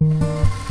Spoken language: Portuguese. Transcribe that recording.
Música